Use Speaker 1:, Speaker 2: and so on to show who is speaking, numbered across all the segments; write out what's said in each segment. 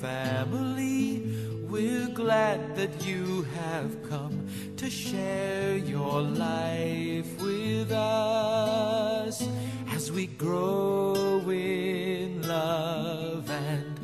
Speaker 1: family. We're glad that you have come to share your life with us as we grow in love and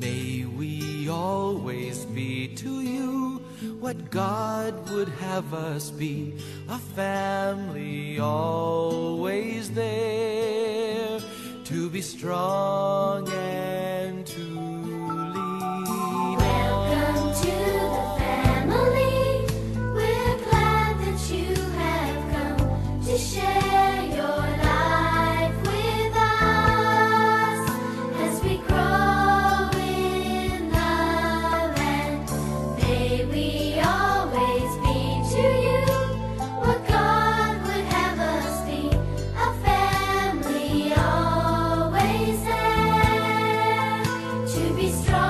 Speaker 1: may we always be to you what God would have us be a family always there to be strong and to be strong.